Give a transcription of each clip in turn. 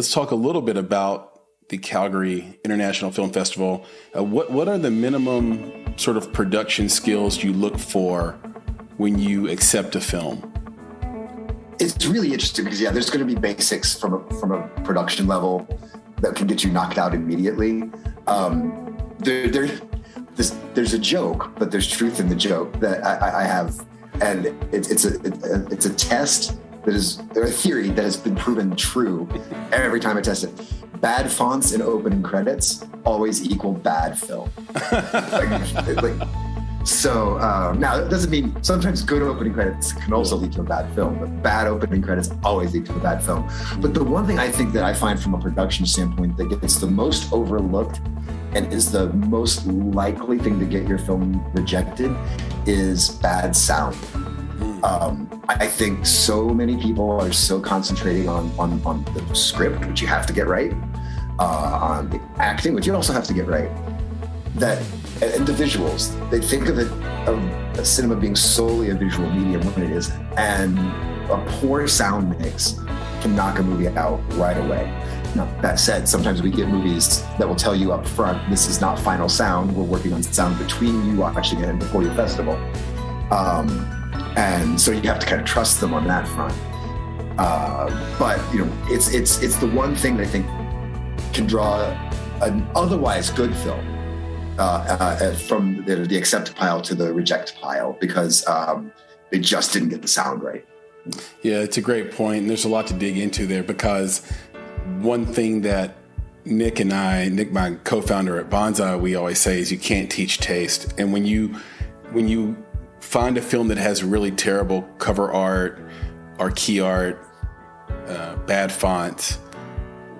let's talk a little bit about the Calgary International Film Festival. Uh, what what are the minimum sort of production skills you look for when you accept a film? It's really interesting because yeah, there's going to be basics from a, from a production level that can get you knocked out immediately. Um, there, there, there's, there's a joke, but there's truth in the joke that I, I have, and it, it's a it, it's a test that is or a theory that has been proven true every time I test it. Bad fonts in opening credits always equal bad film. like, like, so um, now it doesn't mean sometimes good opening credits can also lead to a bad film, but bad opening credits always lead to a bad film. But the one thing I think that I find from a production standpoint that gets the most overlooked and is the most likely thing to get your film rejected is bad sound. Um, I think so many people are so concentrating on, on, on the script, which you have to get right, uh, on the acting, which you also have to get right, that and the visuals. They think of it of cinema being solely a visual medium when it isn't, and a poor sound mix can knock a movie out right away. Now, that said, sometimes we get movies that will tell you up front, this is not final sound. We're working on sound between you watching it and before your festival. Um, and so you have to kind of trust them on that front. Uh, but you know, it's it's it's the one thing that I think can draw an otherwise good film uh, uh, from the, the, accept pile to the reject pile because um, they just didn't get the sound right. Yeah, it's a great point, and there's a lot to dig into there because one thing that Nick and I, Nick, my co-founder at Bonsai, we always say is you can't teach taste. And when you when you find a film that has really terrible cover art or key art, uh, bad fonts,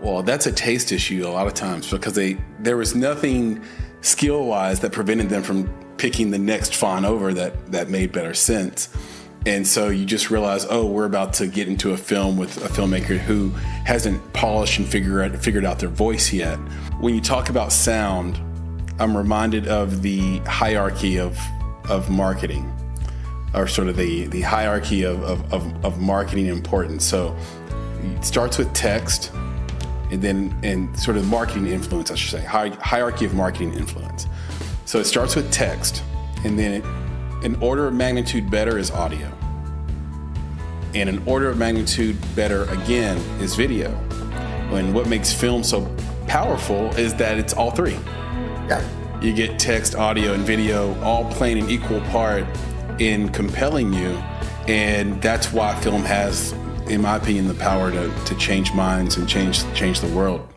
well, that's a taste issue a lot of times because they there was nothing skill wise that prevented them from picking the next font over that that made better sense. And so you just realize, oh, we're about to get into a film with a filmmaker who hasn't polished and figured out, figured out their voice yet. When you talk about sound, I'm reminded of the hierarchy of of marketing, or sort of the the hierarchy of of, of, of marketing importance. So it starts with text, and then and sort of marketing influence, I should say, Hi- hierarchy of marketing influence. So it starts with text, and then it, an order of magnitude better is audio, and an order of magnitude better again is video. And what makes film so powerful is that it's all three. Yeah. You get text, audio, and video all playing an equal part in compelling you, and that's why film has in my opinion, the power to, to change minds and change change the world.